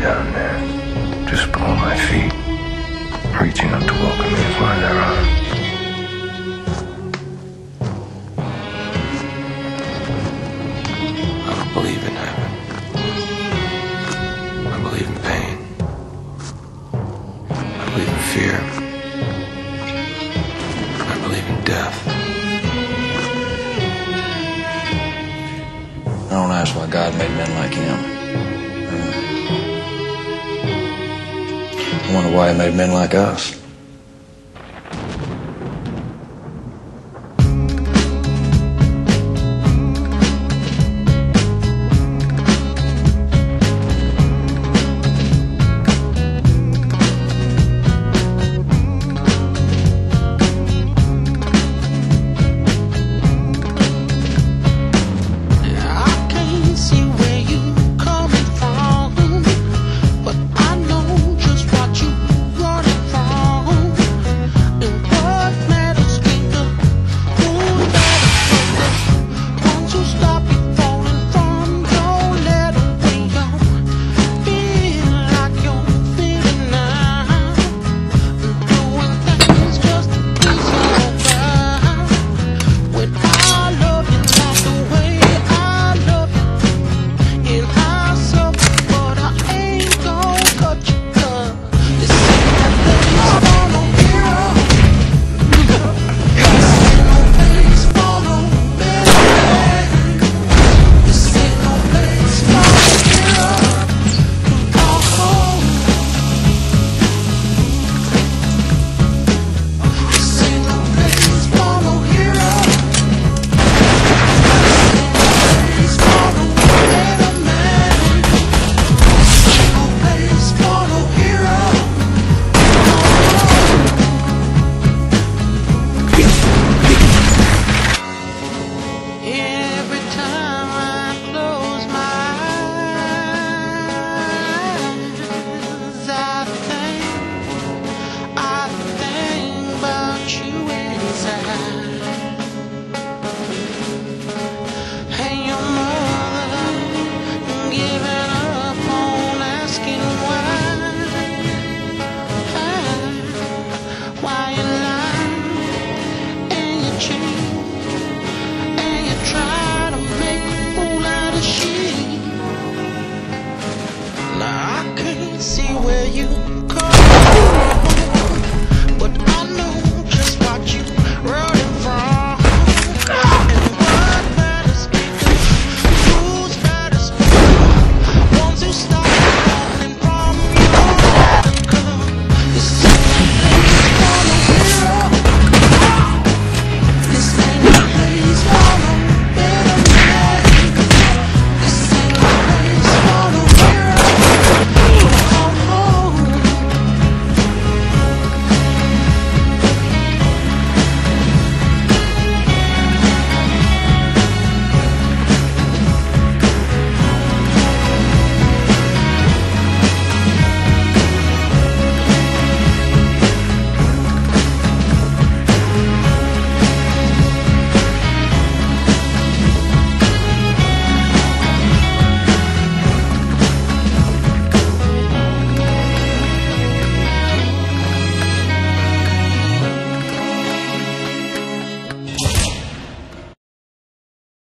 down there, just below my feet, reaching up to welcome me one of their own. I don't believe in heaven. I believe in pain. I believe in fear. I believe in death. I don't ask why God made men like him. I wonder why he made men like us.